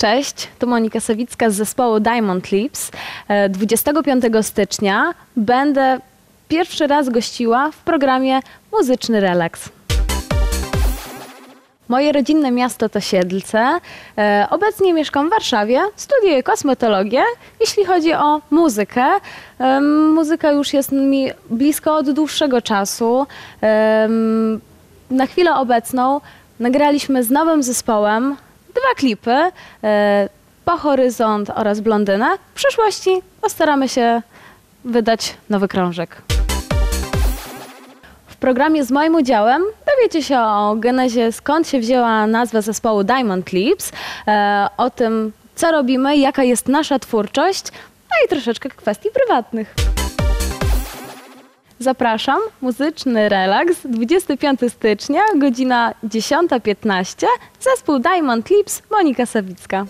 Cześć, tu Monika Sawicka z zespołu Diamond Lips. E, 25 stycznia będę pierwszy raz gościła w programie Muzyczny Relaks. Moje rodzinne miasto to Siedlce. E, Obecnie mieszkam w Warszawie, studiuję kosmetologię. Jeśli chodzi o muzykę, em, muzyka już jest mi blisko od dłuższego czasu. Na chwilę obecną nagraliśmy z nowym zespołem dwa klipy, e, Po Horyzont oraz Blondyna. W przyszłości postaramy się wydać nowy krążek. W programie z moim udziałem dowiecie się o genezie, skąd się wzięła nazwa zespołu Diamond Lips, e, o tym, co robimy, jaka jest nasza twórczość, no i troszeczkę kwestii prywatnych. Zapraszam, muzyczny relaks, 25 stycznia, godzina 10.15, zespół Diamond Lips, Monika Sawicka.